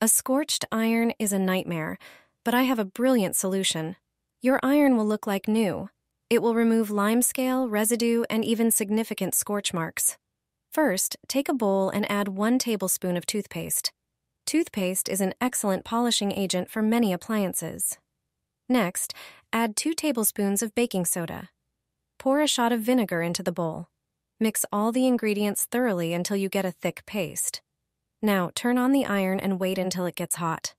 A scorched iron is a nightmare, but I have a brilliant solution. Your iron will look like new. It will remove limescale, residue, and even significant scorch marks. First, take a bowl and add one tablespoon of toothpaste. Toothpaste is an excellent polishing agent for many appliances. Next, add two tablespoons of baking soda. Pour a shot of vinegar into the bowl. Mix all the ingredients thoroughly until you get a thick paste. Now, turn on the iron and wait until it gets hot.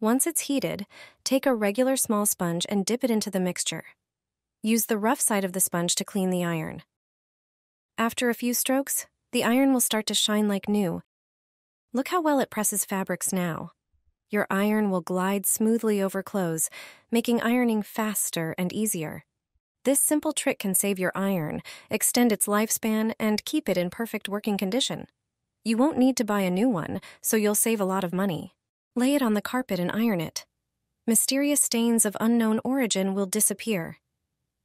Once it's heated, take a regular small sponge and dip it into the mixture. Use the rough side of the sponge to clean the iron. After a few strokes, the iron will start to shine like new. Look how well it presses fabrics now. Your iron will glide smoothly over clothes, making ironing faster and easier. This simple trick can save your iron, extend its lifespan, and keep it in perfect working condition. You won't need to buy a new one, so you'll save a lot of money. Lay it on the carpet and iron it. Mysterious stains of unknown origin will disappear.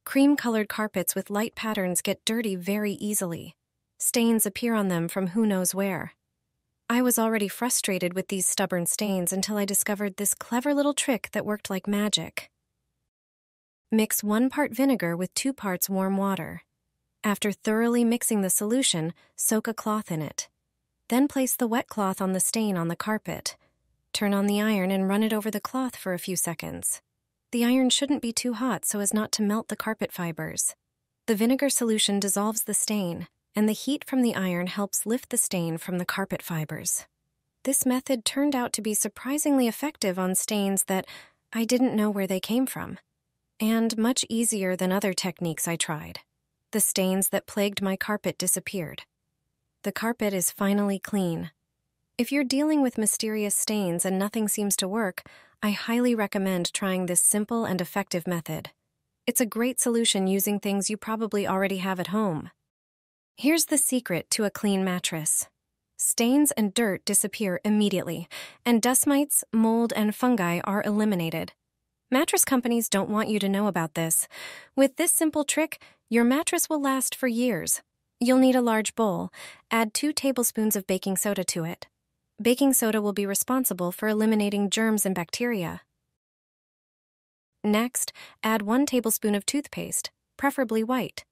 Cream colored carpets with light patterns get dirty very easily. Stains appear on them from who knows where. I was already frustrated with these stubborn stains until I discovered this clever little trick that worked like magic. Mix one part vinegar with two parts warm water. After thoroughly mixing the solution, soak a cloth in it. Then place the wet cloth on the stain on the carpet. Turn on the iron and run it over the cloth for a few seconds. The iron shouldn't be too hot so as not to melt the carpet fibers. The vinegar solution dissolves the stain, and the heat from the iron helps lift the stain from the carpet fibers. This method turned out to be surprisingly effective on stains that I didn't know where they came from, and much easier than other techniques I tried. The stains that plagued my carpet disappeared. The carpet is finally clean. If you're dealing with mysterious stains and nothing seems to work, I highly recommend trying this simple and effective method. It's a great solution using things you probably already have at home. Here's the secret to a clean mattress. Stains and dirt disappear immediately, and dust mites, mold, and fungi are eliminated. Mattress companies don't want you to know about this. With this simple trick, your mattress will last for years. You'll need a large bowl. Add two tablespoons of baking soda to it. Baking soda will be responsible for eliminating germs and bacteria. Next, add one tablespoon of toothpaste, preferably white.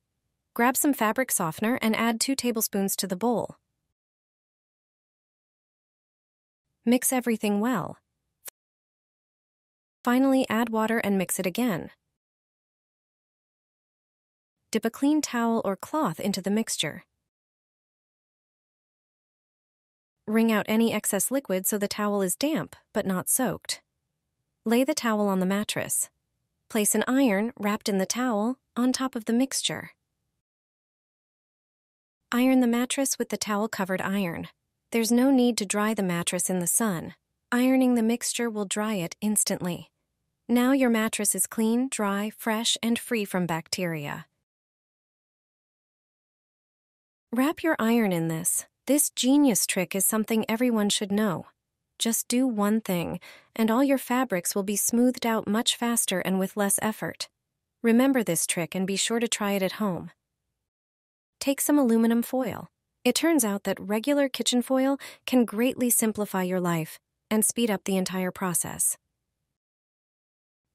Grab some fabric softener and add 2 tablespoons to the bowl. Mix everything well. Finally, add water and mix it again. Dip a clean towel or cloth into the mixture. Wring out any excess liquid so the towel is damp but not soaked. Lay the towel on the mattress. Place an iron, wrapped in the towel, on top of the mixture. Iron the mattress with the towel covered iron. There's no need to dry the mattress in the sun. Ironing the mixture will dry it instantly. Now your mattress is clean, dry, fresh, and free from bacteria. Wrap your iron in this. This genius trick is something everyone should know. Just do one thing, and all your fabrics will be smoothed out much faster and with less effort. Remember this trick and be sure to try it at home take some aluminum foil. It turns out that regular kitchen foil can greatly simplify your life and speed up the entire process.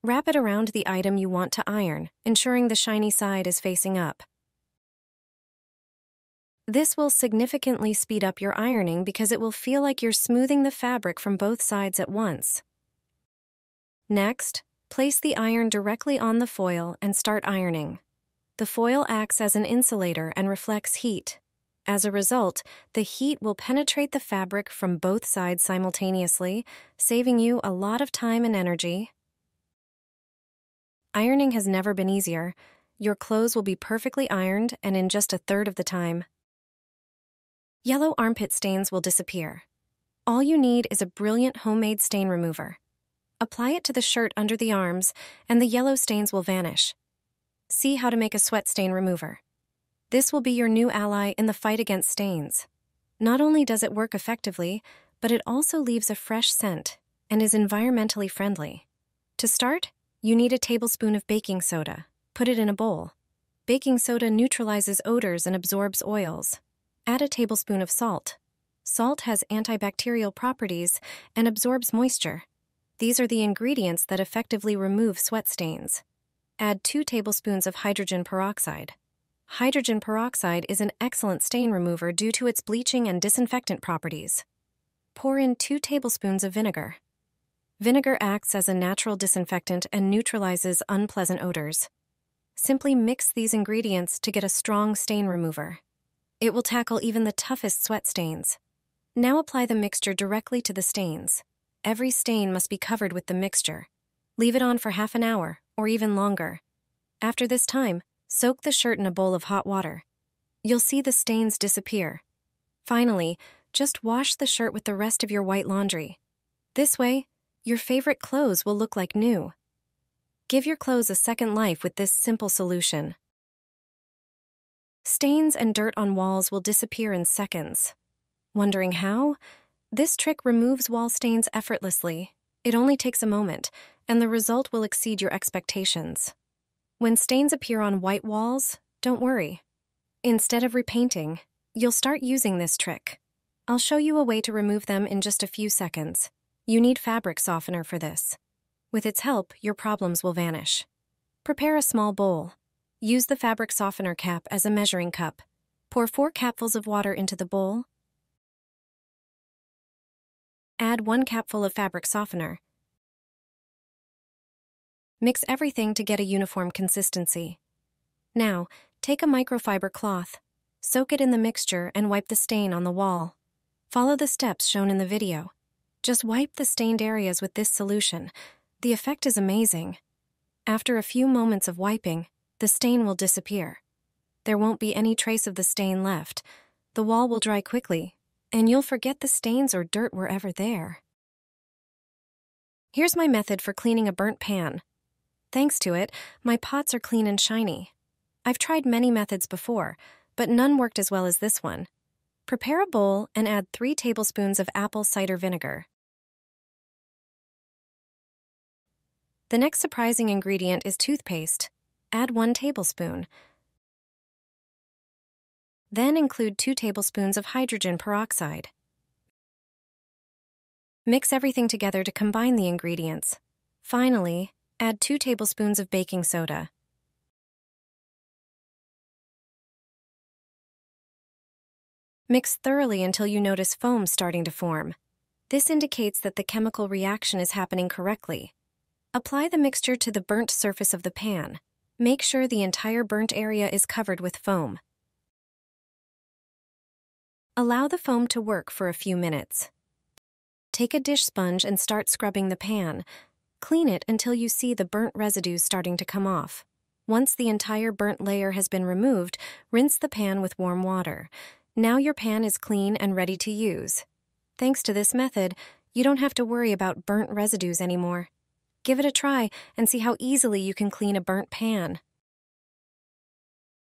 Wrap it around the item you want to iron, ensuring the shiny side is facing up. This will significantly speed up your ironing because it will feel like you're smoothing the fabric from both sides at once. Next, place the iron directly on the foil and start ironing. The foil acts as an insulator and reflects heat. As a result, the heat will penetrate the fabric from both sides simultaneously, saving you a lot of time and energy. Ironing has never been easier. Your clothes will be perfectly ironed and in just a third of the time. Yellow armpit stains will disappear. All you need is a brilliant homemade stain remover. Apply it to the shirt under the arms, and the yellow stains will vanish see how to make a sweat stain remover. This will be your new ally in the fight against stains. Not only does it work effectively, but it also leaves a fresh scent and is environmentally friendly. To start, you need a tablespoon of baking soda. Put it in a bowl. Baking soda neutralizes odors and absorbs oils. Add a tablespoon of salt. Salt has antibacterial properties and absorbs moisture. These are the ingredients that effectively remove sweat stains. Add 2 tablespoons of hydrogen peroxide. Hydrogen peroxide is an excellent stain remover due to its bleaching and disinfectant properties. Pour in 2 tablespoons of vinegar. Vinegar acts as a natural disinfectant and neutralizes unpleasant odors. Simply mix these ingredients to get a strong stain remover. It will tackle even the toughest sweat stains. Now apply the mixture directly to the stains. Every stain must be covered with the mixture. Leave it on for half an hour, or even longer. After this time, soak the shirt in a bowl of hot water. You'll see the stains disappear. Finally, just wash the shirt with the rest of your white laundry. This way, your favorite clothes will look like new. Give your clothes a second life with this simple solution. Stains and dirt on walls will disappear in seconds. Wondering how? This trick removes wall stains effortlessly. It only takes a moment, and the result will exceed your expectations. When stains appear on white walls, don't worry. Instead of repainting, you'll start using this trick. I'll show you a way to remove them in just a few seconds. You need fabric softener for this. With its help, your problems will vanish. Prepare a small bowl. Use the fabric softener cap as a measuring cup. Pour four capfuls of water into the bowl. Add one capful of fabric softener. Mix everything to get a uniform consistency. Now, take a microfiber cloth, soak it in the mixture, and wipe the stain on the wall. Follow the steps shown in the video. Just wipe the stained areas with this solution. The effect is amazing. After a few moments of wiping, the stain will disappear. There won't be any trace of the stain left. The wall will dry quickly, and you'll forget the stains or dirt were ever there. Here's my method for cleaning a burnt pan. Thanks to it, my pots are clean and shiny. I've tried many methods before, but none worked as well as this one. Prepare a bowl and add 3 tablespoons of apple cider vinegar. The next surprising ingredient is toothpaste. Add 1 tablespoon. Then include 2 tablespoons of hydrogen peroxide. Mix everything together to combine the ingredients. Finally, add 2 tablespoons of baking soda. Mix thoroughly until you notice foam starting to form. This indicates that the chemical reaction is happening correctly. Apply the mixture to the burnt surface of the pan. Make sure the entire burnt area is covered with foam. Allow the foam to work for a few minutes. Take a dish sponge and start scrubbing the pan. Clean it until you see the burnt residues starting to come off. Once the entire burnt layer has been removed, rinse the pan with warm water. Now your pan is clean and ready to use. Thanks to this method, you don't have to worry about burnt residues anymore. Give it a try and see how easily you can clean a burnt pan.